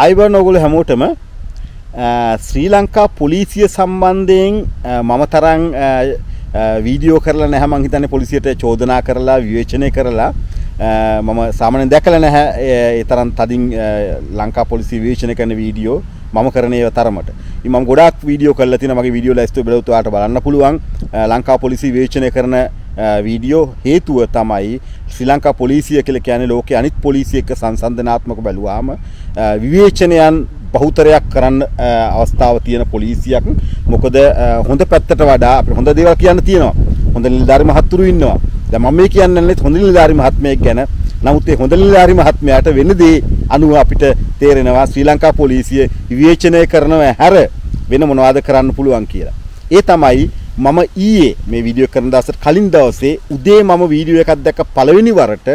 ආයිබන් ඔගුල හැමෝටම ශ්‍රී ලංකා පොලිසිය සම්බන්ධයෙන් මම තරං වීඩියෝ කරලා නැහැ. මං හිතන්නේ පොලිසියට චෝදනා කරලා විවේචනය කරලා මම සාමාන්‍යයෙන් දැකලා නැහැ. ඒ තරම් තදින් ලංකා පොලිසිය විවේචනය කරන වීඩියෝ මම කරන ඒවා තරමට. ඉතින් මම ගොඩාක් වීඩියෝ කරලා තියෙනවා. මගේ වීඩියෝ ලැස්තුව බලවත් ඔයාලට බලන්න පුළුවන්. ලංකා පොලිසිය විවේචනය කරන වීඩියෝ හේතුව තමයි ශ්‍රී ලංකා පොලිසිය කියලා කියන්නේ ලෝකයේ අනිත් පොලිසිය එක්ක සංසන්දනාත්මක බැලුවාම විවේචනයන් බහුතරයක් කරන්න අවස්ථාව තියෙන පොලිසියක්. මොකද හොඳ පැත්තට වඩා අපිට හොඳ දේවල් කියන්න තියෙනවා. හොඳ නිලධාරි මහත්තුරු ඉන්නවා. දැන් මම මේ කියන්නේ හොඳ නිලධාරි මහත්මයෙක් ගැන. නමුත් ඒ හොඳ නිලධාරි මහත්මයාට වෙන දේ අනුව අපිට තේරෙනවා ශ්‍රී ලංකා පොලිසිය විවේචනය කරනව හැර වෙන මොනවද කරන්න පුළුවන් කියලා. ඒ තමයි මම ඊයේ මේ වීඩියෝ කරන දවසට කලින් දවසේ උදේ මම වීඩියෝ එකක් දැක්ක පළවෙනි වරට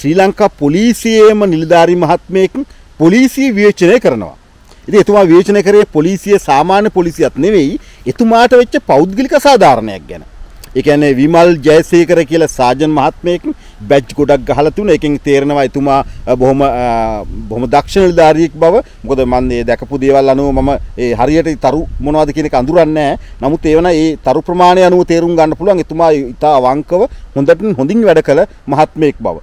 ශ්‍රී ලංකා පොලිසියේම නිලධාරි මහත්මයෙක් පොලිසිය විවේචනය කරනවා ඉතින් එතුමා විවේචනය කරේ පොලිසිය සාමාන්‍ය පොලිසියක් නෙවෙයි එතුමාට වෙච්ච පෞද්ගලික සාධාරණයක් ගැන. ඒ කියන්නේ විමල් ජයසේකර කියලා සාජන් මහත්මයෙක් බැජ් ගොඩක් ගහලා තිබුණා. ඒකෙන් තේරෙනවා එතුමා බොහොම බොහොම දක්ෂ නිලධාරියෙක් බව. මොකද මම මේ දැකපු දේවල් අනුව මම ඒ හරියට තරු මොනවද කියන එක අඳුරන්නේ නැහැ. නමුත් ඒවන ඒ තරු ප්‍රමාණය අනුව තේරුම් ගන්න පුළුවන් එතුමා ඉතා අවංකව හොඳට හොඳින් වැඩ කළ මහත්මයෙක් බව.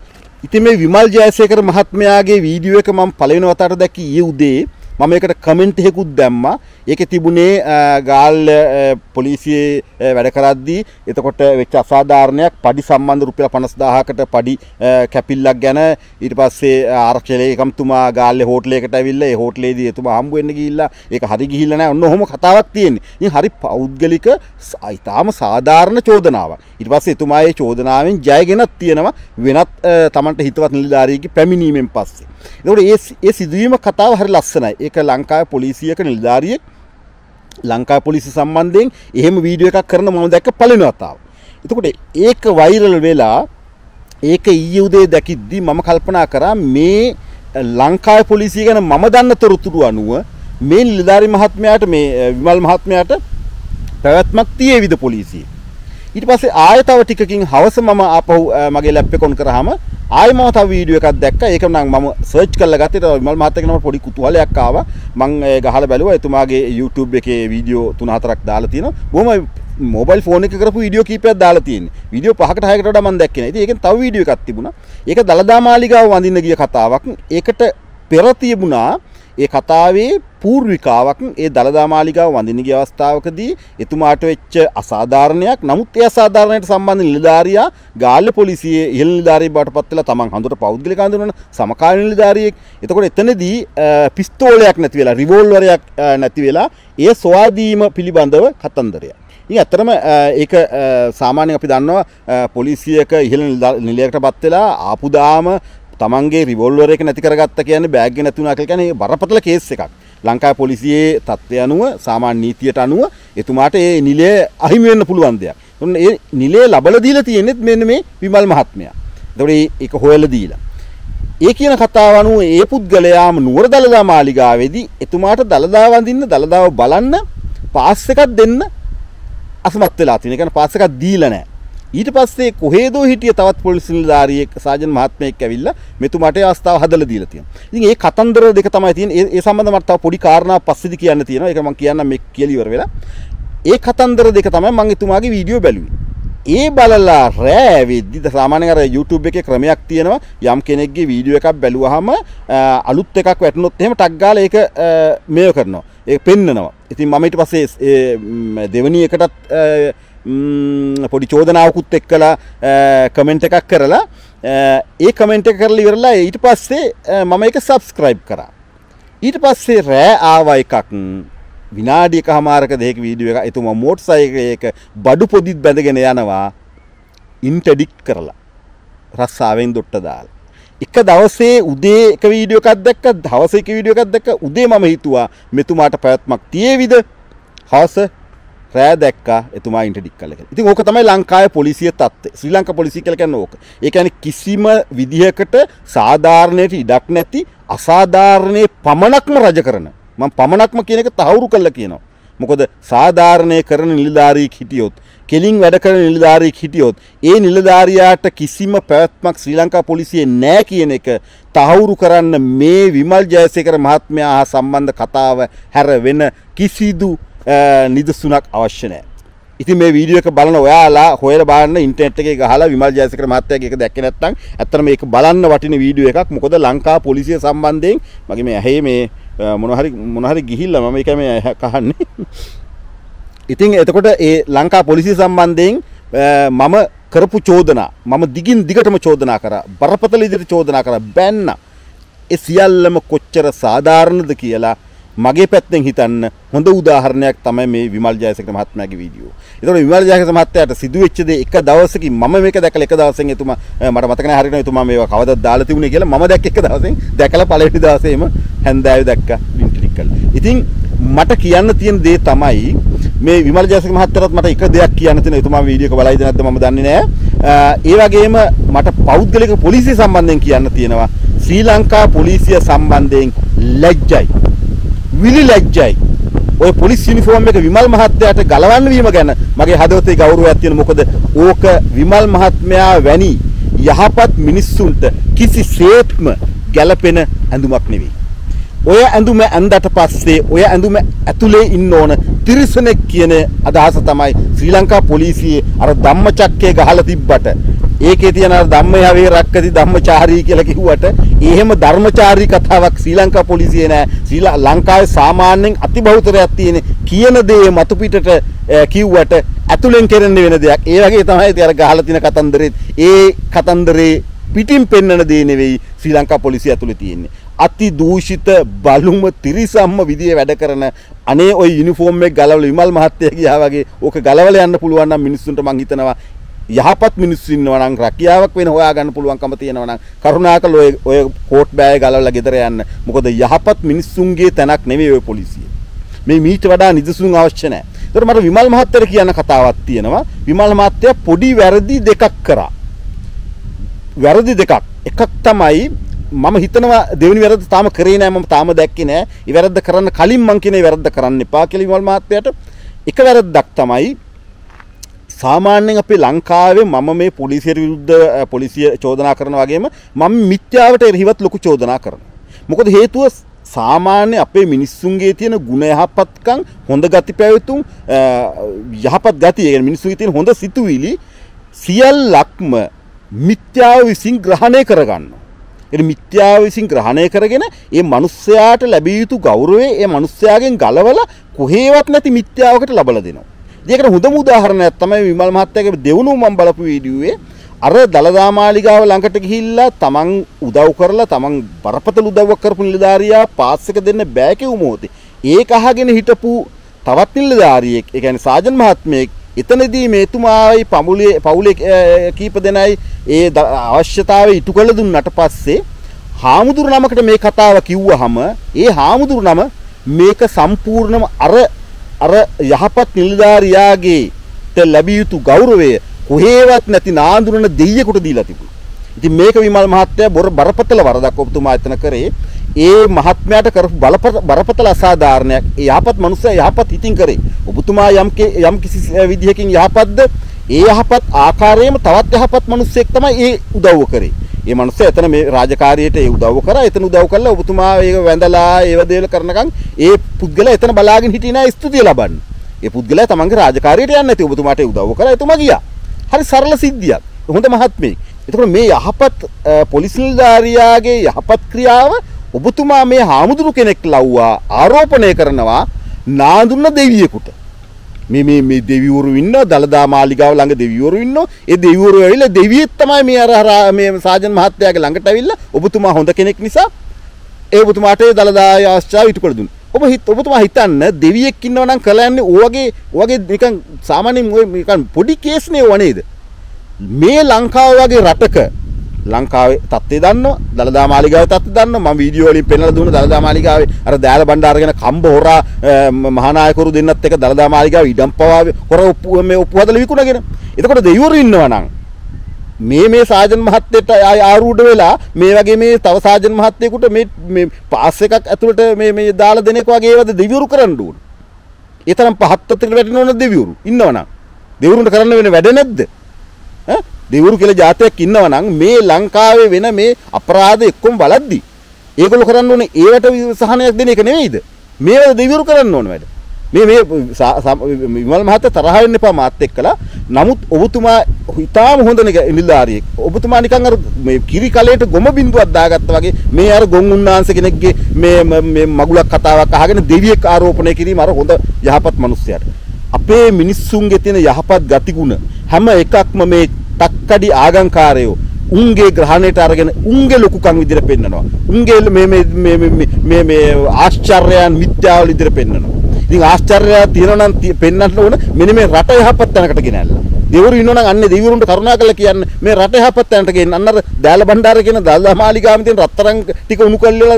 ඉතින් මේ විමල් ජයසේකර මහත්මයාගේ වීඩියෝ එක මම පළවෙනි වතාවට දැක්කේ ඊයේ උදේ. මම එකට කමෙන්ට් එකකුත් දැම්මා. ඒකේ තිබුණේ ගාල්ල පොලිසියේ වැඩ කරද්දී එතකොට වෙච්ච අසාධාරණයක් පඩි සම්බන්ධ රුපියල් 50000කට පඩි කැපිල්ලක් ගැන ඊට පස්සේ ආරක්ෂක ලේකම්තුමා ගාල්ලේ හෝටලයකට ඇවිල්ලා ඒ හෝටලේදී එතුමා හම්බ වෙන්න ගිහිල්ලා ඒක හරි ගිහිල්ලා නැහැ. ඔන්න ඔහොම කතාවක් තියෙන්නේ. ඉතින් හරි පෞද්ගලික ඊටාම සාධාරණ චෝදනාවක්. ඊට පස්සේ එතුමා ඒ චෝදනාවෙන් ජයගෙනත් තියෙනවා වෙනත් Tamanට හිතවත් නිලධාරියෙක්ගේ පැමිණීමෙන් පස්සේ. එතකොට ඒ ඒ සිදුවීම කතාව හරි ලස්සනයි. ඒක ලංකාවේ පොලිසියක නිලධාරියෙක් ලංකා පොලිසි සම්බන්ධයෙන් එහෙම වීඩියෝ එකක් කරන මම දැක්ක පළවෙනි වතාව. එතකොට ඒක වෛරල් වෙලා ඒක ඊයේ උදේ දැකිද්දි මම කල්පනා කරා මේ ලංකාවේ පොලිසිය ගැන මම දන්න තොරතුරු අනුව මේ නිලධාරි මහත්මයාට මේ විමල් මහත්මයාට පැවැත්මක් තියේවිද පොලිසියේ. ඊට පස්සේ ආයෙ තව ටිකකින් හවස මම ආපහු මගේ ලැප් එක ඔන් කරාම ආයෙ මම තව වීඩියෝ එකක් දැක්කා. ඒක නම් මම සර්ච් කරලා ගත්තේ. ඒක විමල් මහත්තයා කෙනෙක් පොඩි කුතුහලයක් ආවා. මම ගහලා බැලුවා එතුමාගේ YouTube එකේ වීඩියෝ 3-4ක් දාලා තියෙනවා. බොහොම මොබයිල් ෆෝන් එක කරපු වීඩියෝ කීපයක් දාලා තියෙන්නේ. වීඩියෝ පහකට හයකට වඩා මම දැක්කේ නෑ. ඉතින් ඒකෙන් තව වීඩියෝ එකක් තිබුණා. ඒක දලදා මාලිගාව වඳින්න ගිය කතාවක්. ඒකට පෙර තිබුණා ඒ කතාවේ පූර්විකාවක් ඒ දළදා මාලිගාව වඳින්න ගිය අවස්ථාවකදී එතුමාට වෙච්ච අසාධාරණයක් නමුත් ඒ අසාධාරණයට සම්බන්ධ නිලධාරියා ගාල්ල පොලිසියේ ඉහළ නිලධාරියෙක් බවට පත් වෙලා තමන් හඳුට පෞද්ගලික හඳුනන සමකාලීන නිලධාරියෙක්. එතකොට එතනදී පිස්තෝලයක් නැති වෙලා රිවෝල්වරයක් නැති වෙලා ඒ සොයා දීම පිළිබඳව කතන්දරයක්. ඉතින් ඇත්තටම ඒක සාමාන්‍යයෙන් අපි දන්නවා පොලිසියක ඉහළ නිලයකට පත් වෙලා ආපුදාම තමන්ගේ රිවොල්වර එක නැති කරගත්ත කියන්නේ බෑග් එක නැති වුණා කියලා කියන්නේ බරපතල කේස් එකක්. ලංකාවේ පොලිසියේ තත්ත්වය අනුව සාමාන්‍ය නීතියට අනුව එතුමාට ඒ නිලය අහිමි වෙන්න පුළුවන් දෙයක්. ඔන්න ඒ නිලය ලබලා දීලා තියෙනෙත් මෙන්න මේ විමල් මහත්මයා. එතකොට ඒක හොයලා දීලා. ඒ කියන කතාව අනුව ඒ පුද්ගලයාම නුවර දළදා මාලිගාවේදී එතුමාට දළදා වඳින්න දළදාව බලන්න පාස් එකක් දෙන්න අසමත් වෙලා තියෙන. ඒ කියන්නේ පාස් එකක් දීලා නැහැ. ඊට පස්සේ කොහේදෝ හිටිය තවත් පොලිස් නිලධාරියෙක් සාජන් මහත්මයෙක් ඇවිල්ලා මෙතුමාට අවස්ථාව හදලා දීලා තියෙනවා. ඉතින් ඒ කතන්දර දෙක තමයි තියෙන්නේ. ඒ සම්බන්ධව මට තව පොඩි කාරණා පස්සේදී කියන්න තියෙනවා. ඒක මම කියන්නම් මේ කියලා ඉවර වෙලා. ඒ කතන්දර දෙක තමයි මම එතුමාගේ වීඩියෝ බැලුවේ. ඒ බලලා රෑ වෙද්දි සාමාන්‍යයෙන් අර YouTube එකේ ක්‍රමයක් තියෙනවා යම් කෙනෙක්ගේ වීඩියෝ එකක් බැලුවාම අලුත් එකක් වැටුනොත් එහෙම ටක් ගාලා ඒක මේව කරනවා. ඒක පෙන්නනවා. ඉතින් මම ඊට පස්සේ දෙවෙනි එකටත් පොඩි චෝදනාවකුත් එක්කලා කමෙන්ට් එකක් කරලා ඒ කමෙන්ට් එක කරලා ඉවරලා ඊට පස්සේ මම ඒක සබස්ක්‍රයිබ් කරා. ඊට පස්සේ රෑ ආව එකක් විනාඩි එකමාරක දෙක වීඩියෝ එක එතුමා මෝටර් සයිකලයක බඩු පොදිත් බැඳගෙන යනවා ඉන්ටඩික් කරලා රස්සාවෙන් දොට්ට දාලා. එක දවසේ උදේ එක වීඩියෝ එකක් දැක්ක දවසේ එක වීඩියෝ එකක් දැක්ක උදේ මම හිතුවා මෙතුමාට පැවැත්මක් තියේවිද? හවස රෑ දැක්කා එතුමා ඉන්ටඩික් කළ එක. ඉතින් ඕක තමයි ලංකාවේ පොලිසිය තත්ත්වය. ශ්‍රී ලංකා පොලිසිය කියලා කියන්නේ ඕක. ඒ කියන්නේ කිසිම විදිහකට සාධාරණයට ඉඩක් නැති අසාධාරණේ පමණක්ම රජ කරන. මම පමණක්ම කියන එක තහවුරු කරලා කියනවා. මොකද සාධාරණය කරන නිලධාරීෙක් හිටියොත් කෙලින් වැඩ කරන නිලධාරීෙක් හිටියොත් ඒ නිලධාරියාට කිසිම පැවැත්මක් ශ්‍රී ලංකා පොලිසියේ නැහැ කියන එක තහවුරු කරන්න මේ විමල් ජයසේකර මහත්මයා හා සම්බන්ධ කතාව හැර වෙන කිසිදු නිදසුනක් අවශ්‍ය නෑ. ඉතින් මේ වීඩියෝ එක බලන ඔයාලා හොයලා බලන්න ඉන්ටර්නෙට් එකේ ගහලා විමල් ජයසේකර මහත්තයාගේ එක දැක්කේ නැත්නම් ඇත්තට මේක බලන්න වටින වීඩියෝ එකක්. මොකද ලංකා පොලිසිය සම්බන්ධයෙන් මගේ මේ ඇහි මේ මොන හරි මොන හරි ගිහිල්ලා මම ඒක මේ කහන්නේ. ඉතින් එතකොට ඒ ලංකා පොලිසිය සම්බන්ධයෙන් මම කරපු චෝදනා මම දිගින් දිගටම චෝදනා කරා බරපතල ඉදිරියට චෝදනා කරා බැන්න ඒ සියල්ලම කොච්චර සාධාරණද කියලා මගේ පැත්තෙන් හිතන්න හොඳ උදාහරණයක් තමයි මේ විමල් ජයසේකර මහත්මයාගේ වීඩියෝ. ඒතකොට විමල් ජයසේකර මහත්තයාට සිදුවෙච්ච දේ එක දවසකින් මම මේක දැකලා එක දවසෙන් එතුමා මට මතක නැහැ හරියට එතුමා මේවා කවදාද දාලා තිබුණේ කියලා මම දැක්ක එක දවසෙන් දැකලා පළවෙනි දවසේම හැන්දෑවේ දැක්කා ලින්ක් කළා. ඉතින් මට කියන්න තියෙන දේ තමයි මේ විමල් ජයසේකර මහත්තයාට මට එක දෙයක් කියන්න තියෙන එතුමා වීඩියෝ එක බලයිද නැද්ද මම දන්නේ නැහැ. ඒ වගේම මට පෞද්ගලික පොලිසිය සම්බන්ධයෙන් කියන්න තියෙනවා ශ්‍රී ලංකා පොලිසිය සම්බන්ධයෙන් ලැජ්ජයි. විලි ලැජ්ජයි. ඔය පොලිස් යුනිෆෝම් එක විමල් මහත්තයාට ගලවන්න වීම ගැන මගේ හදවතේ ගෞරවයක් තියෙන මොකද ඕක විමල් මහත්මයා වැනි යහපත් මිනිස්සුන්ට කිසිසේත්ම ගැළපෙන ඇඳුමක් නෙවෙයි. ඔය ඇඳුම ඇඳට පස්සේ ඔය ඇඳුම ඇතුලේ ඉන්න ඕන තිරිසනෙක් කියන අදහස තමයි ශ්‍රී ලංකා පොලිසියේ අර ධම්මචක්කය ගහලා තිබ්බට ඒකේ තියෙන අර ධම්මයාවේ රක්කති ධම්මචාරී කියලා කිව්වට එහෙම ධර්මචාරී කතාවක් ශ්‍රී ලංකා පොලිසියේ නෑ. ශ්‍රී ලංකාවේ සාමාන්‍යයෙන් අතිබහුතරයක් තියෙන කියන දේ මතු පිටට කිව්වට ඇතුලෙන් කෙරෙන්න වෙන දෙයක්. ඒ වගේ තමයි ඉතින් අර ගහලා තියෙන කතන්දරේ ඒ කතන්දරේ පිටින් පෙන්වන දේ නෙවෙයි ශ්‍රී ලංකා පොලිසිය ඇතුලේ තියෙන්නේ. අති දූෂිත බලුම තිරිසම්ම විදිය වැඩ කරන අනේ ඔය යුනිෆෝම් එක ගලවලා විමල් මහත්තයා ගියා වගේ ඕක ගලවලා යන්න පුළුවන් නම් මිනිස්සුන්ට මං හිතනවා යහපත් මිනිස්සු ඉන්නවා නම් රැකියාවක් වෙන හොයාගන්න පුළුවන්කම තියෙනවා නම් කරුණාකර ඔය ඔය කෝට් බෑය ගලවලා ගෙදර යන්න. මොකද යහපත් මිනිස්සුන්ගේ තැනක් නෙවෙයි ඔය පොලිසිය. මේ මීට වඩා නිදසුන් අවශ්‍ය නැහැ. ඒතර මට විමල් මහත්තයාට කියන්න කතාවක් තියෙනවා. විමල් මහත්තයා පොඩි වැරදි දෙකක් කරා. වැරදි දෙකක්. එකක් තමයි මම හිතනවා දෙවනි වැරද්ද තාම කරේ නෑ මම තාම දැක්කේ නෑ. ඒ වැරද්ද කරන්න කලින් මං කියන වැරද්ද කරන්න එපා කියලා විමල් මහත්තයාට එක වැරද්දක් තමයි සාමාන්‍යයෙන් අපේ ලංකාවේ මම මේ පොලිසියට විරුද්ධ පොලිසිය චෝදනා කරන වගේම මම මිත්‍යාවට එරෙහිවත් ලොකු චෝදනා කරනවා. මොකද හේතුව සාමාන්‍ය අපේ මිනිස්සුන්ගේ තියෙන ගුණ යහපත්කම් හොඳ ගති පැවතුම් යහපත් ගති ඒ මිනිස්සුන්ගේ තියෙන හොඳ සිතුවිලි සියල්ලක්ම මිත්‍යාව විසින් ග්‍රහණය කරගන්නවා. ඒ මිත්‍යාව විසින් ග්‍රහණය කරගෙන ඒ මිනිස්යාට ලැබිය යුතු ගෞරවය ඒ මිනිස්යාගෙන් ගලවලා කොහේවත් නැති මිත්‍යාවකට ලබලා දෙනවා. ඒකට හොඳම උදාහරණයක් තමයි විමල් මහත්තයාගේ දෙවුණු මම බලපු වීඩියෝවේ. අර දළදා මාලිගාව ළඟට ගිහිල්ලා තමන් උදව් කරලා තමන් බරපතල උදව්වක් කරපු නිලධාරියා පාස් එක දෙන්න බෑ කිව්ව මොහොතේ. ඒක අහගෙන හිටපු තවත් නිලධාරියෙක් ඒ කියන්නේ සාජන් මහත්මයෙක් එතනදී මේතුමායි පමුලේ පවුලේ කීප දෙනයි ඒ අවශ්‍යතාවය ඉටු කළ දුන්නට පස්සේ හාමුදුරු නමකට මේ කතාව කිව්වහම ඒ හාමුදුරු නම මේක සම්පූර්ණම අර අර යහපත් නිලධාරියාගේ ලැබිය යුතු ගෞරවය කොහේවත් නැති නාඳුනන දෙයියෙකුට දීලා තිබුණා. ඉතින් මේක විමල් මහත්තයා බොර බරපතල වරදක් ඔබතුමා එතන කරේ. ඒ මහත්මයාට කරපු බරපතල අසාධාරණයක්. ඒ යහපත් මනුස්සයා යහපත් හිතින් කරේ. ඔබතුමා යම් යම් කිසි විදිහකින් යහපත්ද ඒ යහපත් ආකාරයෙන්ම තවත් යහපත් මිනිස්සෙක් තමයි ඒ උදව්ව කරේ. ඒ මනුස්සයා එතන මේ රාජකාරියට ඒ උදව්ව කරා. එතන උදව් කළා ඔබතුමා ඒක වැඳලා ඒව දේවල් කරනකම් ඒ පුද්ගලයා එතන බලාගෙන හිටියේ නෑ ස්තුතිය ලබන්න. ඒ පුද්ගලයා තමන්ගේ රාජකාරියට යන්නේ නැති ඔබතුමාට උදව් කරා. එතුමා ගියා. හරි සරල සිද්ධියක්. හොඳ මහත්මයෙක්. එතකොට මේ යහපත් පොලිස් නිලධාරියාගේ යහපත් ක්‍රියාව ඔබතුමා මේ හාමුදුරු කෙනෙක් ලව්වා ආරෝපණය කරනවා නාඳුන්න දෙවියෙකුට. මේ මේ මේ දෙවිවරු ඉන්න දළදා මාලිගාව ළඟ දෙවිවරු ඉන්නවා. ඒ දෙවිවරු ඇවිල්ලා දෙවියෙක් තමයි මේ අර මේ සාජන් මහත්තයාගේ ළඟට ඇවිල්ලා ඔබතුමා හොඳ කෙනෙක් නිසා ඒ ඔබතුමාට ඒ දළදා ආශ්‍රාව ඉටු කළ දුන්නා. ඔබ හිත ඔබතුමා හිතන්න දෙවියෙක් ඉන්නවා නම් කලන්නේ ඕවගේ ඕවගේ නිකන් සාමාන්‍යයෙන් ඔය නිකන් පොඩි කේස් නේ වනේද? මේ ලංකාව වගේ රටක ලංකාවේ තත්ත්වය දන්නවා දළදා මාලිගාවේ තත්ත්වය දන්නවා මම වීඩියෝ වලින් පෙන්නලා දුන්න දළදා මාලිගාවේ අර දෑල බණ්ඩාරගෙන කම්බ හොරා මහානායකවරු දෙන්නත් එක දළදා මාලිගාවේ ඉඩම් පවා හොර ඔප්පු මේ ඔප්පු හදලා විකුණගෙන එතකොට දෙවිවරු ඉන්නවා නම් මේ මේ සාජන් මහත්තයට ආරූඪ වෙලා මේ වගේ මේ තව සාජන් මහත්තයෙකුට මේ මේ පාස් එකක් ඇතුළට මේ මේ දාලා දෙන එක වගේ ඒවද දෙවිවරු කරන්න ඕන. ඒ තරම් පහත් තත්ත්වයකට වැටෙන්න ඕන දෙවිවරු ඉන්නවනම් දෙවිවරුන්ට කරන්න වෙන වැඩ නැද්ද? දෙවරු කියලා ජාතියක් ඉන්නවා නම් මේ ලංකාවේ වෙන මේ අපරාධ එක්කම බලද්දි ඒගොල්ලෝ කරන්න ඕනේ ඒවට සහනයක් දෙන එක නෙවෙයිද? මේවද දෙවිවරු කරන්න ඕන වැඩ. මේ මේ විමල් මහත්තයා තරහ වෙන්න එපා මාත් එක්කලා. නමුත් ඔබතුමා ඉතාම හොඳ නිලධාරියෙක්. ඔබතුමා නිකන් අර මේ කිරි කලයට ගොම බින්දුවක් දාගත්තා වගේ මේ අර ගොන් උන්නාන්සේ කෙනෙක්ගේ මේ මේ මගුලක් කතාවක් අහගෙන දෙවියෙක් ආරෝපණය කිරීම අර හොඳ යහපත් මිනිස්සයාට. අපේ මිනිස්සුන්ගේ තියෙන යහපත් ගතිගුණ හැම එකක්ම මේ තක්කඩි ආගංකාරයෝ උන්ගේ ග්‍රහණයට අරගෙන උන්ගේ ලොකුකම් විදිහට පෙන්නනවා. උන්ගේ මේ මේ මේ මේ ආශ්චර්යයන් මිත්‍යාවල විදිහට පෙන්නනවා. ඉතින් ආශ්චර්යය තියෙනවා නම් පෙන්වන්න ඕන මෙන්න මේ රට යහපත් තැනකට ගෙනල්ලා. දෙවරු ඉන්නවනම් අන්නේ දෙවිවරුන්ට කරුණා කරලා කියන්න මේ රට යහපත් තැනට ගෙන්න අන්න අර දෑල බණ්ඩාර කියන දල්දා මාලිගාවේ තියෙන රත්තරන් ටික උණු කල්ලා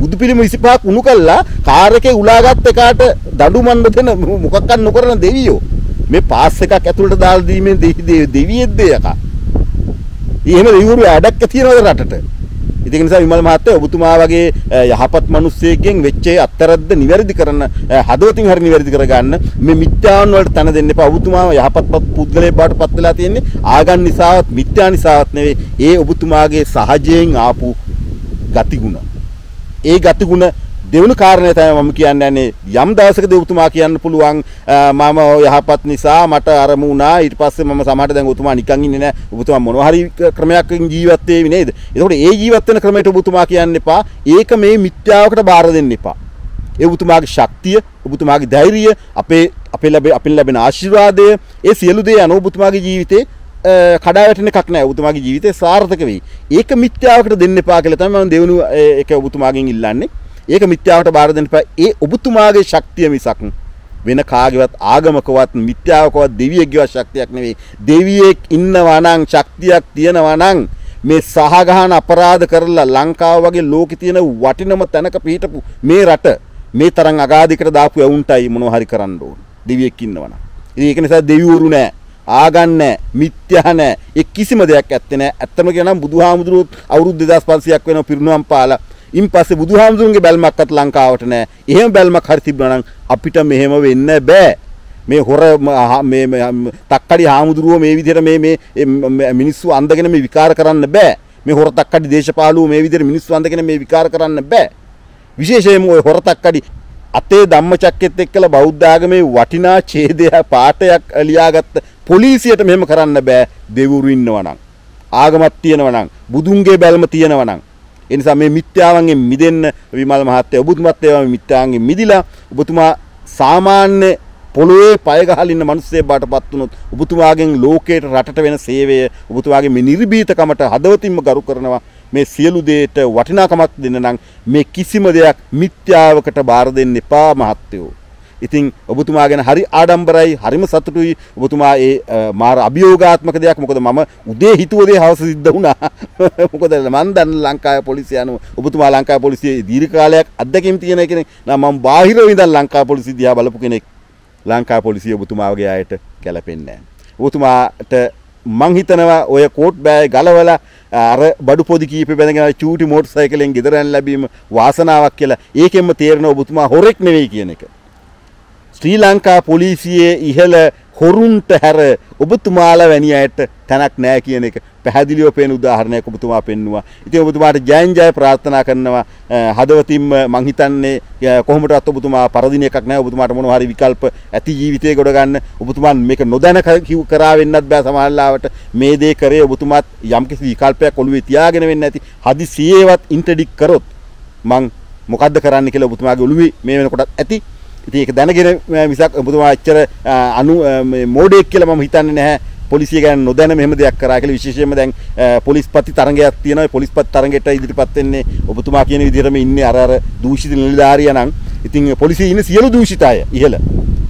බුදු පිළිම 25ක් උණු කල්ලා කාර් එකේ උලාගත් එකාට දඬු මණ්ඩ දෙන මොකක්වත් නොකරන දෙවියෝ මේ පාස් එකක් ඇතුළට දාලා දීමෙන් දෙවියෙක්ද යකා. එහෙම දෙවිවරු ඇඩක් තියෙනවද රටට? ඉතින් ඒ නිසා විමල් මහත්තයා ඔබතුමා වගේ යහපත් මිනිස්සෙක්ගෙන් වෙච්ච අත්තරද්ද නිවැරදි කරන හදවතින් හරි නිවැරදි කරගන්න මේ මිත්‍යාවන් වලට තන දෙන්න එපා. ඔබතුමාම යහපත් පුද්ගලයෙක් බවට පත් වෙලා තියෙන්නේ ආගම් නිසාවත් මිත්‍යා නිසාවත් නෙවෙයි. ඒ ඔබතුමාගේ සහජයෙන් ආපු ගතිගුණ. ඒ ගතිගුණ දෙවනු කාරණය තමයි මම කියන්න යන්නේ. යම් දවසකදී ඔබතුමා කියන්න පුළුවන් මම යහපත් නිසා මට අරමු වුණා. ඊට පස්සේ මම සමහරට දැන් ඔබතුමා නිකන් ඉන්නේ නැහැ ඔබතුමා මොනවා හරි ක්‍රමයකින් ජීවත් වෙවි නේද? එතකොට ඒ ජීවත් වෙන ක්‍රමයට ඔබතුමා කියන්න එපා. ඒක මේ මිත්‍යාවකට බාර දෙන්න එපා. ඒ ඔබතුමාගේ ශක්තිය ඔබතුමාගේ ධෛර්යය අපේ අපේ ලැබෙන අපින් ලැබෙන ආශිර්වාදය ඒ සියලු දේ අනුව ඔබතුමාගේ ජීවිතේ කඩාවැටෙන එකක් නෑ. ඔබතුමාගේ ජීවිතේ සාර්ථක වෙයි. ඒක මිත්‍යාවකට දෙන්න එපා කියලා තමයි මම දෙවනු ඒක ඔබතුමාගෙන් ඉල්ලන්නේ. ඒක මිත්‍යාවට බාර දෙන්න එපා. ඒ ඔබතුමාගේ ශක්තිය මිසක් වෙන කාගේවත් ආගමකවත් මිත්‍යාවකවත් දෙවියෙක්ගේවත් ශක්තියක් නෙවෙයි. දෙවියෙක් ඉන්නවා නම් ශක්තියක් තියෙනවා නම් මේ සහගහන අපරාධ කරලා ලංකාව වගේ ලෝකෙ තියෙන වටිනම තැනක පිහිටපු මේ රට මේ තරම් අගාධයකට දාපු යවුන්ටයි මොනවා හරි කරන්න ඕන. දෙවියෙක් ඉන්නවනම්. ඉතින් ඒක නිසා දෙවිවරු නෑ. ආගම් නෑ මිත්‍යා නෑ ඒ කිසිම දෙයක් ඇත්තේ නෑ ඇත්තම කියනනම් බුදුහාමුදුරුවෝ අවුරුදු 2500ක් වෙනවා පිරිනුවම් පාලා ඉන් පස්සේ බුදුහාමුදුරන්ගේ බැල්මක්වත් ලංකාවට නෑ. එහෙම බැල්මක් හරි තිබුණා නම් අපිට මෙහෙම වෙන්න බෑ. මේ හොර මේ තක්කඩි හාමුදුරුවෝ මේ විදිහට මේ මේ මිනිස්සු අන්දගෙන මේ විකාර කරන්න බෑ. මේ හොර තක්කඩි දේශපාලුවෝ මේ විදිහට මිනිස්සු අන්දගෙන මේ විකාර කරන්න බෑ. විශේෂයෙන්ම ওই හොර තක්කඩි අතේ ධම්මචක්කෙත් එක්කලා බෞද්ධ ආගමේ වටිනා ඡේදයක් පාඨයක් ලියාගත්ත පොලිසියට මෙහෙම කරන්න බෑ දෙවුරු ඉන්නවනම් ආගමක් තියෙනවනම් බුදුන්ගේ බැල්ම තියෙනවනම් ඒ නිසා මේ මිත්‍යාවන්ගෙන් මිදෙන්න විමල් මහත්තයා ඔබතුමත් ඒවා මිත්‍යාවන්ගෙන් මිදිලා ඔබතුමා සාමාන්‍ය පොළොවේ පය ගහලා ඉන්න මිනිස්සෙක් බාටපත් වුණොත් ඔබතුමාගෙන් ලෝකයට රටට වෙන සේවය ඔබතුමාගේ මේ නිර්භීතකමට හදවතින්ම ගරු කරනවා. මේ සියලු දේට වටිනාකමක් දෙන්න නම් මේ කිසිම දෙයක් මිත්‍යාවකට බාර දෙන්න එපා මහත්තයෝ. ඉතින් ඔබතුමා ගැන හරි ආඩම්බරයි හරිම සතුටුයි. ඔබතුමා ඒ මාර අභියෝගාත්මක දෙයක්. මොකද මම උදේ හිතුව දේ හවස සිද්ධ වුණා. මොකද මම දන්න ලංකාවේ පොලිසිය අනුව ඔබතුමා ලංකාවේ පොලිසියේ දීර්ඝ කාලයක් අත්දැකීම් තියෙන කෙනෙක්. නම් මම බාහිරව ඉඳන් ලංකාවේ පොලිසිය දිහා බලපු කෙනෙක්. ලංකාවේ පොලිසිය ඔබතුමාගේ අයට ගැලපෙන්නේ නැහැ. ඔබතුමාට මං හිතනවා ඔය කෝට් බෑ ගලවලා අර බඩු පොදි කීපේ බැඳගෙන චූටි මෝටර් සයිකලෙන් ගෙදරන් ලැබීම වාසනාවක් කියලා ඒකෙන්ම තේරෙන ඔබතුමා හොරෙක් නෙවෙයි කියන එක. ශ්‍රී ලංකා පොලිසියේ ඉහළ හොරුන්ට හැර ඔබතුමාලා වැනි අයට තැනක් නෑ කියන එක පැහැදිලිව පේන උදාහරණයක් ඔබතුමා පෙන්නවා. ඉතින් ඔබතුමාට ජයන් ජය ප්‍රාර්ථනා කරනවා. හදවතින්ම මං හිතන්නේ කොහොමදවත් ඔබතුමා පරදින එකක් නෑ. ඔබතුමාට මොනවා හරි විකල්ප ඇති ජීවිතේ ගොඩ ගන්න. ඔබතුමා මේක නොදැන කරා වෙන්නත් බෑ සමහරවිට මේ දේ කරේ ඔබතුමාත් යම්කිසි විකල්පයක් ඔළුවේ තියාගෙන වෙන්න ඇති. හදිසියේවත් ඉන්ටර්ඩික් කරොත් මං මොකද්ද කරන්න කියලා ඔබතුමාගේ ඔළුවේ මේ වෙනකොටත් ඇති. ඉතින් ඒක දැනගෙන මිසක් ඔබතුමා එච්චර අනු මෝඩෙක් කියලා මම හිතන්නේ නැහැ. පොලිසිය ගැන නොදැන මෙහෙම දෙයක් කරා කියලා විශේෂයෙන්ම දැන් පොලිස්පති තරගයක් තියෙනවා. ඒ පොලිස්පති තරගෙට ඉදිරිපත් වෙන්නේ ඔබතුමා කියන විදිහටම ඉන්නේ අර අර දූෂිත නිලධාරියා නම්. ඉතින් පොලිසිය ඉන්නේ සියලු දූෂිත අය ඉහළ.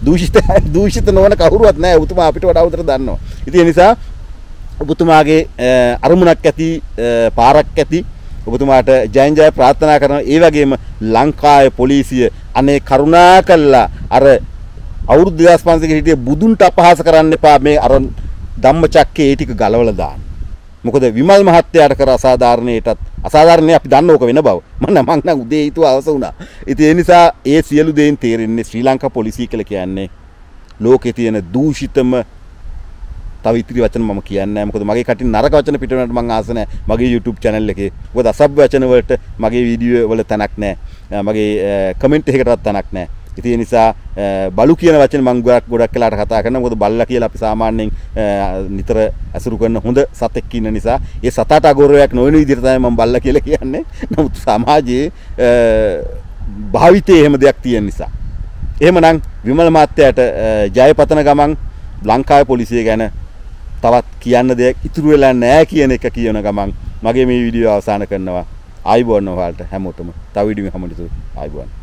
දූෂිත දූෂිත නොවන කවුරුවත් නැහැ ඔබතුමා අපිට වඩා උතර දන්නවා. ඉතින් ඒ නිසා ඔබතුමාගේ අරමුණක් ඇති පාරක් ඇති ඔබතුමාට ජයන් ජය ප්‍රාර්ථනා කරනවා. ඒ වගේම ලංකාවේ පොලිසිය අනේ කරුණා කළා අර අවුරුදු 2500 හිටිය බුදුන්ට අපහාස කරන්න එපා මේ අර ධම්මචක්කේ ඒ ටික ගලවලා දාන්න. මොකද විමල් මහත්තයාට කර අසාධාරණයටත් අසාධාරණේ අපි දන්න ඕක වෙන බව. මම මං නම් උදේ හිතුව අවස වුණා. ඉතින් ඒ නිසා ඒ සියලු දේන් තේරෙන්නේ ශ්‍රී ලංකා පොලිසිය කියලා කියන්නේ ලෝකේ තියෙන දූෂිතම තව ඉතිරි වචන මම කියන්නේ නැහැ. මොකද මගේ කටින් නරක වචන පිට වෙනවට මම ආස නැහැ. මගේ YouTube channel එකේ. මොකද අසභ්‍ය වචන වලට මගේ වීඩියෝ වල තැනක් නැහැ. මගේ කමෙන්ට් එකකටවත් තැනක් නැහැ. ඉතින් ඒ නිසා බලු කියන වචන මම ගොඩක් ගොඩක් වෙලාට කතා කරනවා. මොකද බල්ලා කියලා අපි සාමාන්‍යයෙන් නිතර අසුරු කරන හොඳ සතෙක් ඉන්න නිසා ඒ සතාට අගෞරවයක් නොවන විදිහට තමයි මම බල්ලා කියලා කියන්නේ. නමුත් සමාජයේ භාවිතයේ එහෙම දෙයක් තියෙන නිසා. එහෙමනම් විමල මාත්‍යයට ජයපතන ගමන් ලංකාවේ පොලිසිය ගැන තවත් කියන්න දෙයක් ඉතුරු වෙලා නැහැ කියන එක කියන ගමන් මගේ මේ වීඩියෝ අවසන් කරනවා. ආයිබෝන් ඔයාලට හැමෝටම. තව වීඩියෝ හමුනිතු ආයිබෝන්.